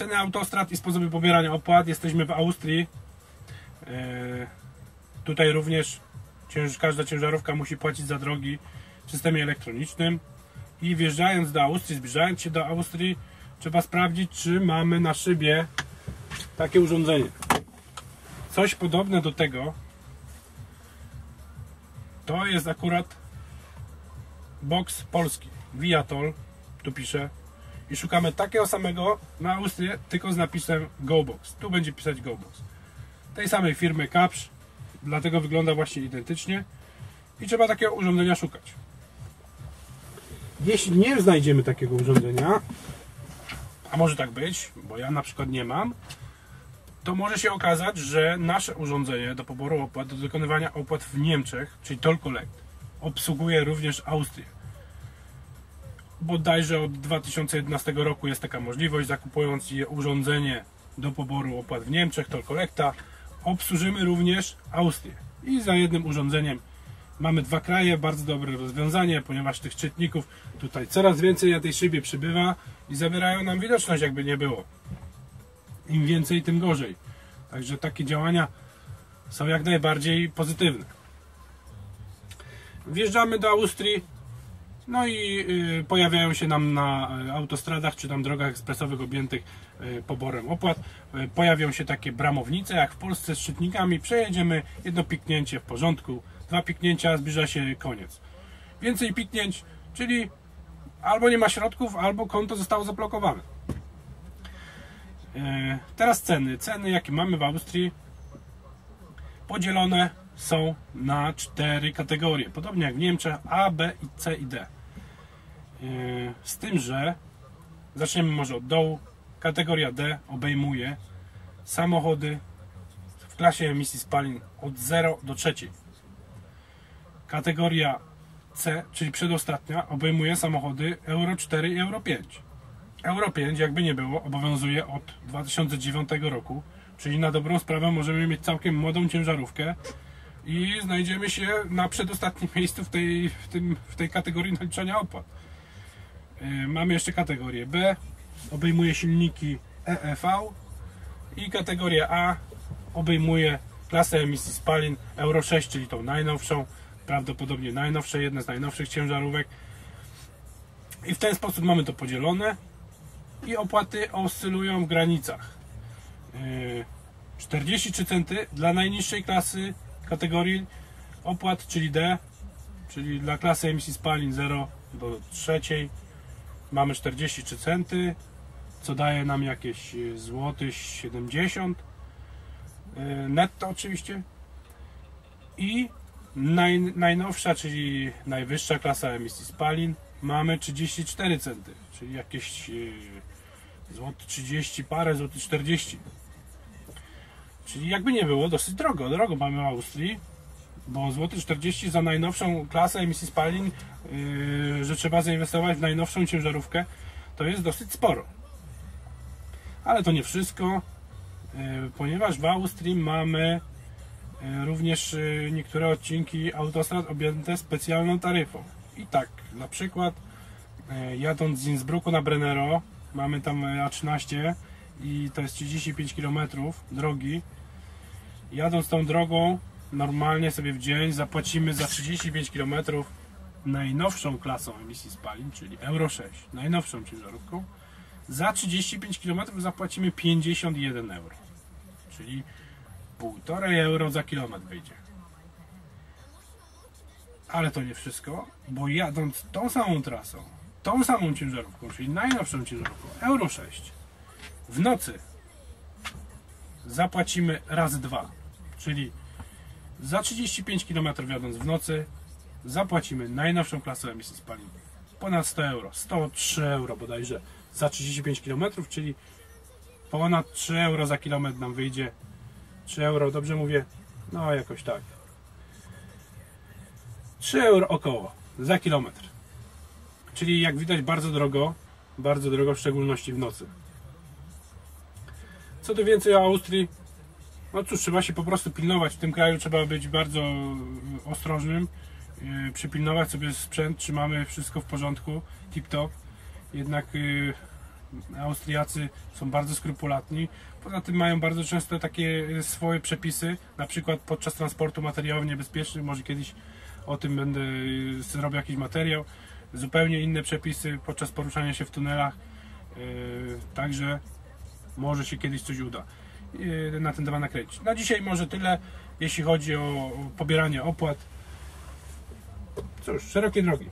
ceny autostrad i sposoby pobierania opłat. Jesteśmy w Austrii. E, tutaj również każda ciężarówka musi płacić za drogi w systemie elektronicznym. I wjeżdżając do Austrii, zbliżając się do Austrii, trzeba sprawdzić, czy mamy na szybie takie urządzenie. Coś podobne do tego to jest akurat box polski. Viatol, tu pisze. I szukamy takiego samego na Austrię, tylko z napisem GoBox. Tu będzie pisać GoBox. Tej samej firmy Capsch, dlatego wygląda właśnie identycznie. I trzeba takiego urządzenia szukać. Jeśli nie znajdziemy takiego urządzenia, a może tak być, bo ja na przykład nie mam, to może się okazać, że nasze urządzenie do poboru opłat, do dokonywania opłat w Niemczech, czyli Toll Collect, obsługuje również Austrię. Bodajże od 2011 roku jest taka możliwość, zakupując je urządzenie do poboru opłat w Niemczech, Toll Collecta, obsłużymy również Austrię. I za jednym urządzeniem mamy dwa kraje, bardzo dobre rozwiązanie, ponieważ tych czytników tutaj coraz więcej na tej szybie przybywa i zabierają nam widoczność, jakby nie było. Im więcej, tym gorzej. Także takie działania są jak najbardziej pozytywne. Wjeżdżamy do Austrii, no i y, pojawiają się nam na y, autostradach czy tam drogach ekspresowych objętych y, poborem opłat. Pojawią się takie bramownice, jak w Polsce z szczytnikami. Przejedziemy, jedno piknięcie w porządku, dwa piknięcia, zbliża się koniec. Więcej piknięć, czyli albo nie ma środków, albo konto zostało zablokowane. Teraz ceny. Ceny, jakie mamy w Austrii, podzielone są na cztery kategorie. Podobnie jak w Niemczech A, B, i C i D. E, Z tym, że zaczniemy może od dołu. Kategoria D obejmuje samochody w klasie emisji spalin od 0 do 3. Kategoria C, czyli przedostatnia, obejmuje samochody Euro 4 i Euro 5. Euro 5, jakby nie było, obowiązuje od 2009 roku, czyli na dobrą sprawę możemy mieć całkiem młodą ciężarówkę i znajdziemy się na przedostatnim miejscu w tej, w tym, w tej kategorii naliczania opłat. Yy, Mamy jeszcze kategorię B, obejmuje silniki EEV i kategoria A obejmuje klasę emisji spalin Euro 6, czyli tą najnowszą, prawdopodobnie najnowsze, jedne z najnowszych ciężarówek. I w ten sposób mamy to podzielone i opłaty oscylują w granicach. Yy, 43 centy dla najniższej klasy kategorii opłat, czyli D, czyli dla klasy emisji spalin 0 do trzeciej mamy 43 centy, co daje nam jakieś yy, złoty 70 yy, netto oczywiście. I naj, najnowsza, czyli najwyższa klasa emisji spalin mamy 34 centy, czyli jakieś yy, złoty 30 parę, złoty 40 Czyli jakby nie było, dosyć drogo. Drogo mamy w Austrii, bo złoty 40 za najnowszą klasę emisji spalin, yy, że trzeba zainwestować w najnowszą ciężarówkę, to jest dosyć sporo. Ale to nie wszystko, yy, ponieważ w Austrii mamy yy, również yy, niektóre odcinki autostrad objęte specjalną taryfą. I tak, na przykład yy, jadąc z Innsbrucku na Brennero, mamy tam A13 i to jest 35 km drogi. Jadąc tą drogą, normalnie sobie w dzień zapłacimy za 35 km najnowszą klasą emisji spalin, czyli Euro 6, najnowszą ciężarówką. Za 35 km zapłacimy 51 euro, czyli 1,5 euro za kilometr wyjdzie. Ale to nie wszystko, bo jadąc tą samą trasą, tą samą ciężarówką, czyli najnowszą ciężarówką, Euro 6, w nocy zapłacimy razy dwa, czyli za 35 km jadąc w nocy zapłacimy najnowszą klasę emisji spalin. Ponad 100 euro, 103 euro bodajże za 35 km, czyli ponad 3 euro za kilometr nam wyjdzie. 3 euro, dobrze mówię? No jakoś tak. 3 euro około za kilometr. Czyli jak widać bardzo drogo bardzo drogo w szczególności w nocy. Co tu więcej o Austrii? No cóż, trzeba się po prostu pilnować. W tym kraju trzeba być bardzo ostrożnym. Yy, Przypilnować sobie sprzęt, czy mamy wszystko w porządku, tip top. Jednak yy, Austriacy są bardzo skrupulatni. Poza tym mają bardzo często takie swoje przepisy, na przykład podczas transportu materiałów niebezpiecznych, może kiedyś o tym będę zrobił jakiś materiał. Zupełnie inne przepisy podczas poruszania się w tunelach. Także może się kiedyś coś uda na ten temat nakręcić. Na dzisiaj może tyle, jeśli chodzi o pobieranie opłat. Cóż, szerokie drogi.